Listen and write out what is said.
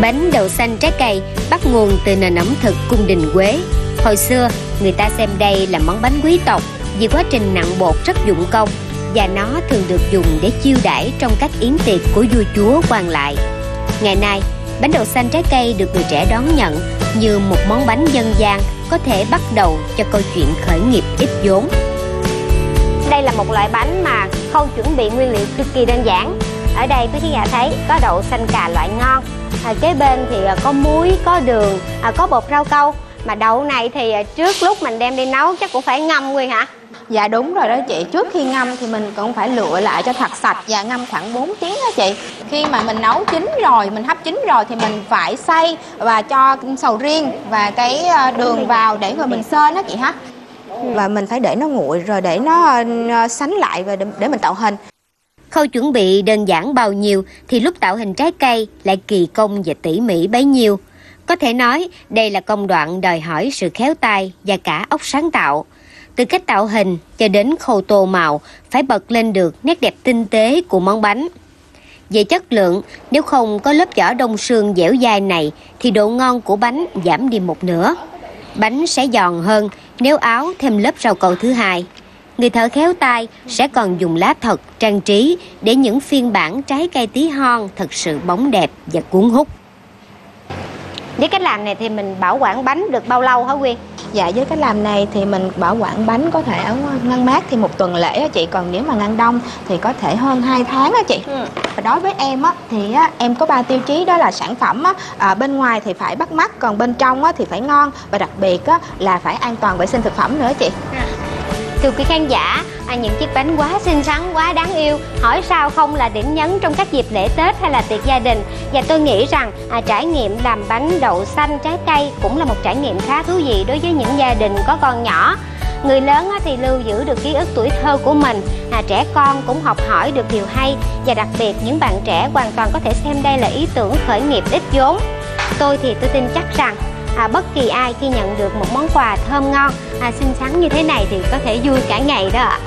Bánh đậu xanh trái cây bắt nguồn từ nền ẩm thực cung đình Quế. Hồi xưa, người ta xem đây là món bánh quý tộc vì quá trình nặng bột rất dụng công và nó thường được dùng để chiêu đãi trong các yến tiệc của vua chúa quan lại. Ngày nay, bánh đậu xanh trái cây được người trẻ đón nhận như một món bánh dân gian có thể bắt đầu cho câu chuyện khởi nghiệp ít vốn. Đây là một loại bánh mà khâu chuẩn bị nguyên liệu cực kỳ đơn giản. Ở đây quý khán giả thấy có đậu xanh cà loại ngon, à, kế bên thì à, có muối, có đường, à, có bột rau câu. Mà đậu này thì à, trước lúc mình đem đi nấu chắc cũng phải ngâm Nguyên hả? Dạ đúng rồi đó chị, trước khi ngâm thì mình cũng phải lựa lại cho thật sạch và ngâm khoảng 4 tiếng đó chị. Khi mà mình nấu chín rồi, mình hấp chín rồi thì mình phải xay và cho sầu riêng và cái ờ, đường vào để mà mình sên đó chị ha. Và mình phải để nó nguội rồi để nó sánh lại và để, để mình tạo hình. Khâu chuẩn bị đơn giản bao nhiêu thì lúc tạo hình trái cây lại kỳ công và tỉ mỉ bấy nhiêu. Có thể nói đây là công đoạn đòi hỏi sự khéo tay và cả óc sáng tạo. Từ cách tạo hình cho đến khâu tô màu phải bật lên được nét đẹp tinh tế của món bánh. Về chất lượng, nếu không có lớp vỏ đông sương dẻo dai này thì độ ngon của bánh giảm đi một nửa. Bánh sẽ giòn hơn nếu áo thêm lớp rau câu thứ hai. Người thợ khéo tay sẽ còn dùng lá thật trang trí để những phiên bản trái cây tí hon thật sự bóng đẹp và cuốn hút. Với cách làm này thì mình bảo quản bánh được bao lâu hả Quyên? Dạ với cách làm này thì mình bảo quản bánh có thể ở ngăn mát thì một tuần lễ á chị Còn nếu mà ngăn đông thì có thể hơn 2 tháng á chị Ừ. Và đối với em á thì á, em có ba tiêu chí đó là sản phẩm á, à, bên ngoài thì phải bắt mắt còn bên trong á, thì phải ngon và đặc biệt á, là phải an toàn vệ sinh thực phẩm nữa chị Thưa quý khán giả, à, những chiếc bánh quá xinh xắn, quá đáng yêu Hỏi sao không là điểm nhấn trong các dịp lễ Tết hay là tiệc gia đình? Và tôi nghĩ rằng à, trải nghiệm làm bánh đậu xanh trái cây Cũng là một trải nghiệm khá thú vị đối với những gia đình có con nhỏ. Người lớn thì lưu giữ được ký ức tuổi thơ của mình à, Trẻ con cũng học hỏi được điều hay Và đặc biệt những bạn trẻ hoàn toàn có thể xem đây là ý tưởng khởi nghiệp ít vốn. Tôi thì tôi tin chắc rằng à, bất kỳ ai khi nhận được một món quà thơm ngon à, xinh xắn như thế này thì có thể vui cả ngày đó ạ.